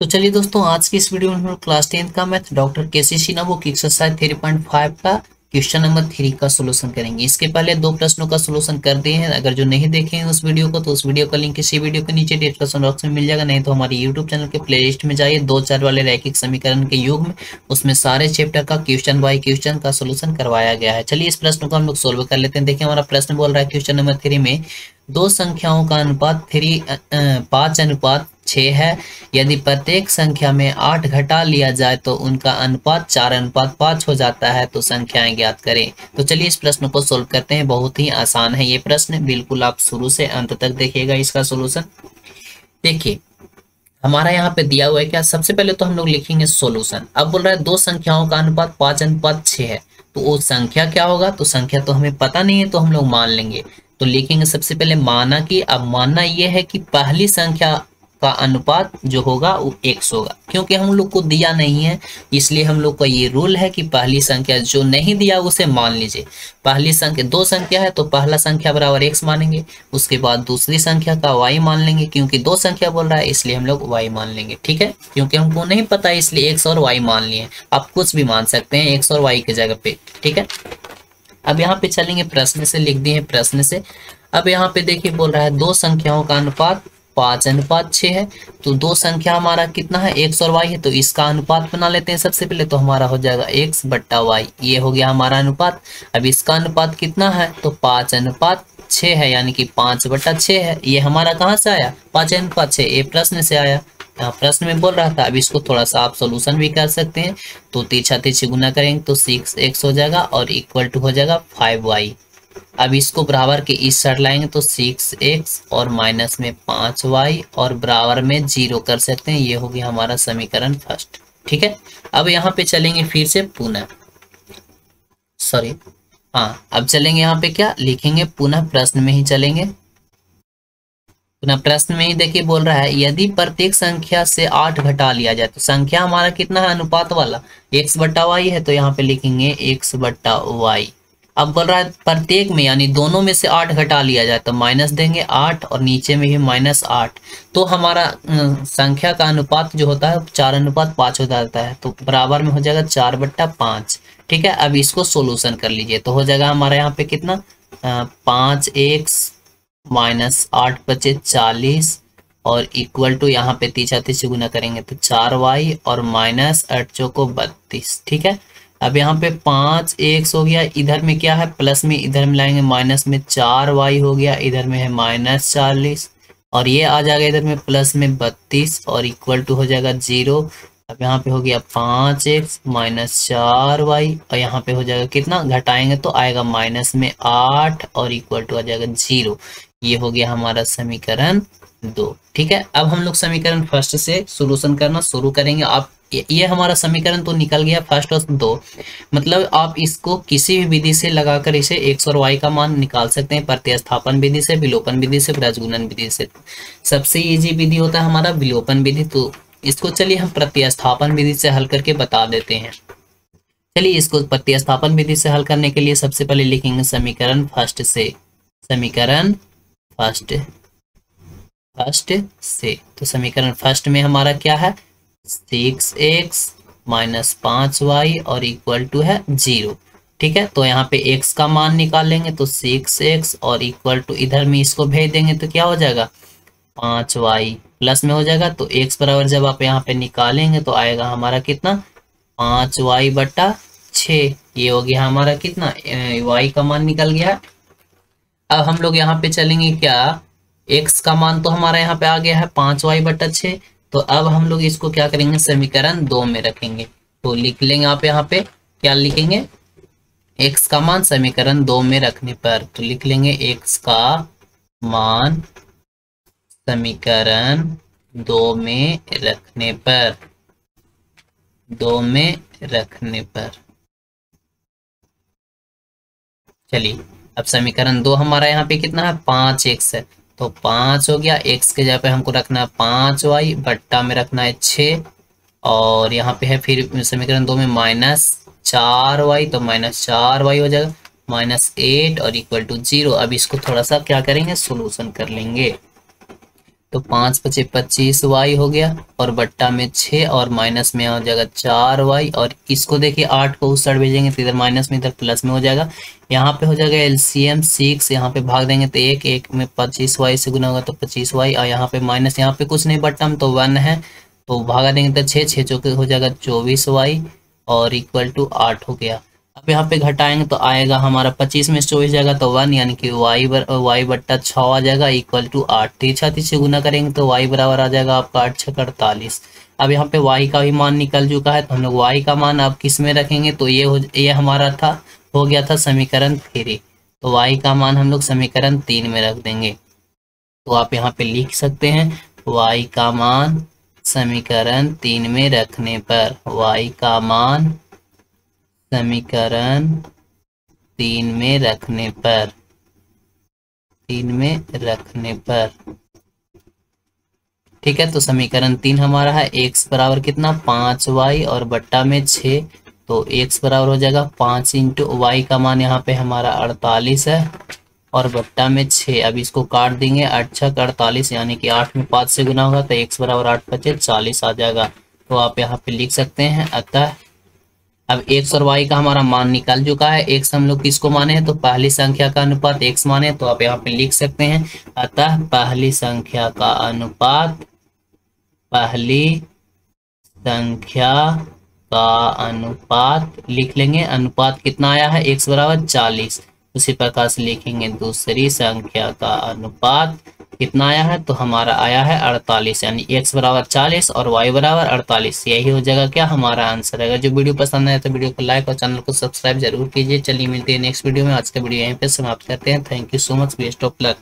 तो चलिए दोस्तों, आज की इस वीडियो में हम क्लास टेंथ का math doctor K C Sinha book exercise three point five का क्वेश्चन नंबर थ्री का सोल्यूशन करेंगे। इसके पहले दो प्रश्नों का सोल्यूशन कर दिए हैं। अगर जो नहीं देखे हैं उस वीडियो को तो उस वीडियो का लिंक इसी वीडियो के नीचे डिस्क्रिप्शन बॉक्स में मिल जाएगा। नहीं तो हमारे यूट्यूब चैनल के प्लेलिस्ट में जाइए, दो चार वाले रैखिक समीकरण के युग में, उसमें सारे चैप्टर का क्वेश्चन बाई क्वेश्चन का सोल्यूशन करवाया गया है। चलिए इस प्रश्न को हम लोग सोल्व कर लेते हैं। देखिए, हमारा प्रश्न बोल रहा है क्वेश्चन नंबर थ्री में, दो संख्याओं का अनुपात थ्री पाँच अनुपात छः है। यदि प्रत्येक संख्या में आठ घटा लिया जाए तो उनका अनुपात चार अनुपात पाँच हो जाता है तो संख्याएँ ज्ञात करें। तो चलिए इस प्रश्न को सोल्व करते हैं। बहुत ही आसान है ये प्रश्न। बिल्कुल आप शुरू से अंत तक देखिएगा इसका सोल्यूशन देखिए, हमारा यहाँ पे दिया हुआ है क्या? सबसे पहले तो हम लोग लिखेंगे सोल्यूशन अब बोल रहा है दो संख्याओं का अनुपात पाँच अनुपात छह है। तो वो संख्या क्या होगा? तो संख्या तो हमें पता नहीं है तो हम लोग मान लेंगे। तो लिखेंगे सबसे पहले माना कि। अब मानना यह है कि पहली संख्या का अनुपात जो होगा वो एक्स होगा। क्योंकि हम लोग को दिया नहीं है, इसलिए हम लोग का ये रूल है कि पहली संख्या जो नहीं दिया उसे मान लीजिए। पहली संख्या दो संख्या है तो पहला संख्या बराबर एक्स मानेंगे, उसके बाद दूसरी संख्या का वाई मान लेंगे, क्योंकि दो संख्या बोल रहा है, इसलिए हम लोग वाई मान लेंगे, ठीक है? क्योंकि हमको नहीं पता, इसलिए एक्स और वाई मान लिए आप कुछ भी मान सकते हैं एक्स और वाई की जगह पे, ठीक है? अब यहाँ पे चलेंगे प्रश्न से, लिख दिए प्रश्न से। अब यहाँ पे देखिए, बोल रहा है दो संख्याओं का अनुपात पाँच अनुपात छह है तो दो संख्या हमारा कितना है? एक्स और वाई है तो इसका अनुपात बना लेते हैं सबसे पहले तो हमारा हो जाएगा एक्स बट्टा वाई। ये हो गया हमारा अनुपात। अब इसका अनुपात कितना है? तो पाँच अनुपात छह है, यानी कि पाँच बट्टा छह है। ये हमारा कहाँ से आया? पाँच अनुपात छह, ये प्रश्न से आया। यहाँ प्रश्न में बोल रहा था, अब इसको थोड़ा सा आप सोल्यूशन भी कर सकते हैं। तो तीछा तीछी गुना करेंगे तो सिक्स एक्स हो जाएगा और इक्वल टू हो जाएगा फाइव वाई अब इसको बराबर के इस साइड लाएँगे तो सिक्स एक्स और माइनस में पाँच वाई और बराबर में ज़ीरो कर सकते हैं। ये हो गया हमारा समीकरण फ़र्स्ट ठीक है? अब यहाँ पे चलेंगे फिर से पुनः। सॉरी हाँ अब चलेंगे यहाँ पे क्या? लिखेंगे पुनः प्रश्न में ही चलेंगे। पुनः प्रश्न में ही देखिए बोल रहा है, यदि प्रत्येक संख्या से आठ घटा लिया जाए तो संख्या हमारा कितना है? अनुपात वाला। एक्स बट्टा वाई है तो यहाँ पे लिखेंगे एक्स बट्टा वाई अब बोल रहा है, प्रत्येक में, यानी दोनों में से आठ घटा लिया जाए तो माइनस देंगे आठ और नीचे में भी माइनस आठ। तो हमारा संख्या का अनुपात जो होता है, चार अनुपात पाँच हो जाता है तो बराबर में हो जाएगा चार बट्टा पाँच। ठीक है, अब इसको सोल्यूशन कर लीजिए तो हो जाएगा हमारा यहाँ पे कितना? पाँच एक्स माइनस आठ बचे चालीस, और इक्वल टू यहाँ पे तीसरा तीसरी गुना करेंगे तो चार वाई और माइनस आठ चौको बत्तीस। ठीक है अब यहाँ पे पाँच एक्स हो गया, इधर में क्या है? प्लस में इधर मिलाएँगे माइनस में चार वाई हो गया, इधर में है माइनस चालीस। और ये आ जाएगा इधर में प्लस में बत्तीस और इक्वल टू हो जाएगा ज़ीरो। अब यहाँ पे हो गया पाँच एक्स माइनस चार वाई और यहाँ पे हो जाएगा कितना? घटाएँगे तो आएगा माइनस में आठ और इक्वल टू आ जाएगा ज़ीरो। ये हो गया हमारा समीकरण दो। ठीक है, अब हम लोग समीकरण फ़र्स्ट से सोल्यूशन करना शुरू करेंगे। आप ये हमारा समीकरण तो निकल गया फ़र्स्ट और दो। मतलब आप इसको किसी भी विधि से लगाकर इसे एक्स और वाई का मान निकाल सकते हैं प्रतिस्थापन विधि से, विलोपन विधि से प्रजगुणन विधि से। सबसे इजी विधि होता है हमारा विलोपन विधि तो इसको चलिए हम प्रतिस्थापन विधि से हल करके बता देते हैं। चलिए इसको प्रतिस्थापन विधि से हल करने के लिए सबसे पहले लिखेंगे समीकरण फ़र्स्ट से। समीकरण फ़र्स्ट फ़र्स्ट से। तो समीकरण फ़र्स्ट में हमारा क्या है? सिक्स एक्स माइनस पाँच वाई और इक्वल टू है ज़ीरो ठीक है? तो यहाँ पे x का मान निकाल लेंगे तो सिक्स एक्स और इक्वल टू इधर में इसको भेज देंगे तो क्या हो जाएगा? पाँच वाई प्लस में हो जाएगा। तो x बराबर जब आप यहाँ पे निकालेंगे तो आएगा हमारा कितना? पाँच वाई बट्टा छ ये हो गया हमारा कितना? y का मान निकल गया। अब हम लोग यहाँ पे चलेंगे क्या? x का मान तो हमारा यहाँ पे आ गया है पाँच वाई बट्टा छ तो अब हम लोग इसको क्या करेंगे? समीकरण दो में रखेंगे। तो लिख लेंगे आप यहाँ पे। क्या लिखेंगे? एक्स का मान समीकरण दो में रखने पर। तो लिख लेंगे एक्स का मान समीकरण दो में रखने पर। दो में रखने पर। चलिए, अब समीकरण दो हमारा यहाँ पे कितना है? पाँच एक्स है। तो पाँच हो गया एक्स के जगह पे हमको रखना है पाँच वाई, बट्टा में रखना है छ और यहाँ पे है फिर समीकरण दो में माइनस चार वाई तो माइनस चार वाई हो जाएगा, माइनस एट और इक्वल टू ज़ीरो अब इसको थोड़ा सा क्या करेंगे? सोल्यूशन कर लेंगे। तो पाँच पचे पच्चीस वाई हो गया और बट्टा में छः और माइनस में हो जाएगा चार वाई। और इसको देखिए आठ को उस साइड भेजेंगे तो इधर माइनस में, इधर प्लस में हो जाएगा। यहाँ पे हो जाएगा एलसीएम सिक्स, यहाँ पे भाग देंगे तो एक एक में पच्चीस वाई से गुना होगा तो पच्चीस वाई। और यहाँ पे माइनस, यहाँ पे कुछ नहीं, बट्टा में तो वन है तो भागा देंगे तो छः छः चौके हो जाएगा चौबीस वाई और इक्वल टू आठ हो गया। यहाँ पे घटाएँगे तो आएगा हमारा पच्चीस में चौबीस जाएगा तो वन यानी कि वाई बर, वाई बट्टा छ आ जाएगा इक्वल टू आठ। तीछा तीस से गुना करेंगे तो वाई बराबर आ जाएगा आपका आठ छः अड़तालीस। अब यहाँ पे वाई का भी मान निकल चुका है तो हम लोग वाई का मान अब किसमें रखेंगे? तो ये हो ये हमारा था हो गया था समीकरण थ्री। तो वाई का मान हम लोग समीकरण तीन में रख देंगे। तो आप यहाँ पे लिख सकते हैं वाई का मान समीकरण तीन में रखने पर वाई का मान समीकरण तीन में रखने पर, तीन में रखने पर। ठीक है तो समीकरण तीन हमारा है एक्स बराबर कितना? पाँच वाई और बट्टा में छ तो एक्स बराबर हो जाएगा पाँच इंटू वाई का मान यहाँ पे हमारा अड़तालीस है, और बट्टा में छ। अब इसको काट देंगे छः अड़तालीस, यानी कि आठ में पाँच से गुना होगा तो एक्स बराबर आठ पचे चालीस आ जाएगा। तो आप यहाँ पे लिख सकते हैं, अतः अब एक्स और वाई का हमारा मान निकल चुका है। एक्स हम लोग किसको माने हैं? तो पहली संख्या का अनुपात एक्स माने तो आप यहाँ पे लिख सकते हैं। अतः पहली संख्या का अनुपात, पहली संख्या का अनुपात लिख लेंगे। अनुपात कितना आया है? एक्स बराबर चालीस। उसी प्रकार से लिखेंगे दूसरी संख्या का अनुपात। कितना आया है तो हमारा आया है अड़तालीस, यानी x बराबर चालीस और y बराबर अड़तालीस। यही हो जाएगा क्या? हमारा आंसर है जो वीडियो पसंद आए तो वीडियो को लाइक और चैनल को सब्सक्राइब ज़रूर कीजिए। चलिए मिलते हैं नेक्स्ट वीडियो में। आज का वीडियो यहीं पे समाप्त करते हैं। Thank you so much best of luck